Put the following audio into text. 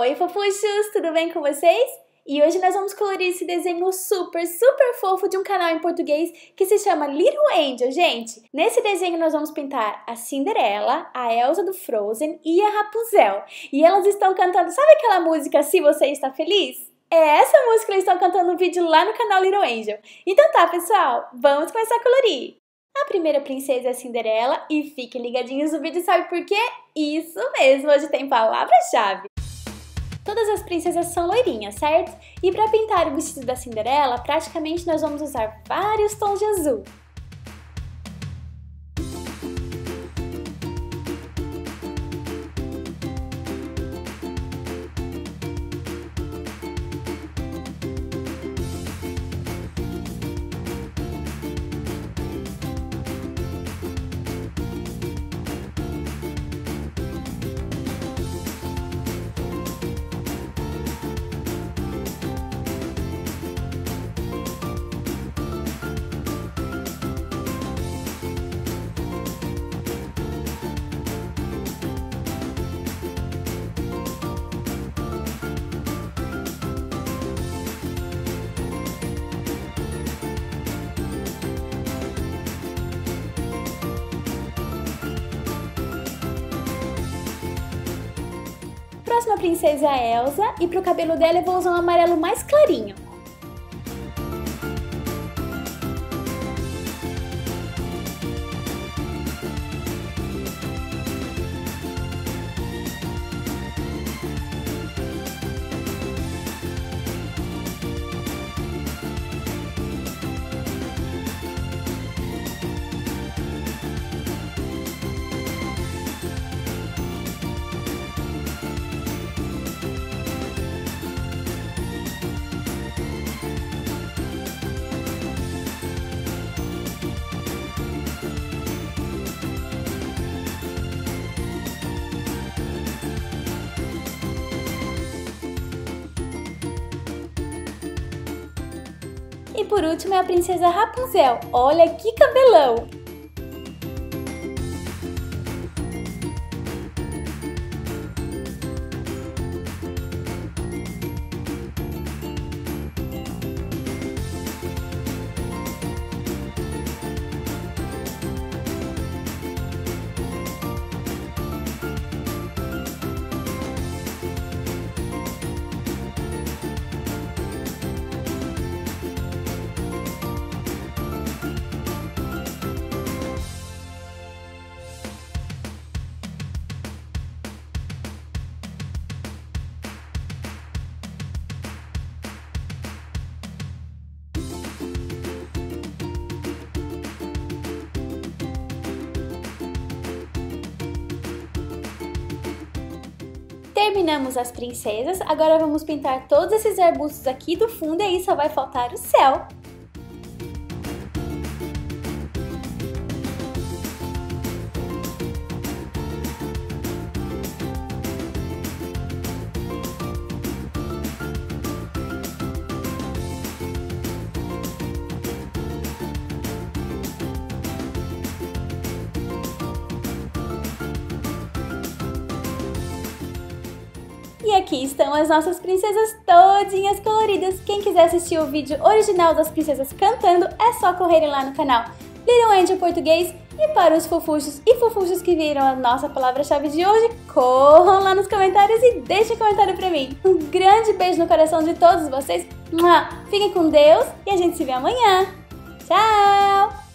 Oi, fofuchos! Tudo bem com vocês? E hoje nós vamos colorir esse desenho super, super fofo de um canal em português que se chama Little Angel, gente. Nesse desenho nós vamos pintar a Cinderela, a Elsa do Frozen e a Rapunzel. E elas estão cantando, sabe aquela música Se Você Está Feliz? É essa música que eles estão cantando no vídeo lá no canal Little Angel. Então tá, pessoal, vamos começar a colorir. A primeira princesa é a Cinderela e fiquem ligadinhos no vídeo, sabe por quê? Isso mesmo, hoje tem palavra-chave. Todas as princesas são loirinhas, certo? E para pintar o vestido da Cinderela, praticamente nós vamos usar vários tons de azul. Próxima princesa é a Elsa e pro cabelo dela eu vou usar um amarelo mais clarinho. E por último é a princesa Rapunzel. Olha que cabelão! Terminamos as princesas, agora vamos pintar todos esses arbustos aqui do fundo e aí só vai faltar o céu. E aqui estão as nossas princesas todinhas coloridas. Quem quiser assistir o vídeo original das princesas cantando, é só correrem lá no canal Little Angel Português. E para os fofuchos e fofuchos que viram a nossa palavra-chave de hoje, corram lá nos comentários e deixem um comentário pra mim. Um grande beijo no coração de todos vocês. Fiquem com Deus e a gente se vê amanhã. Tchau!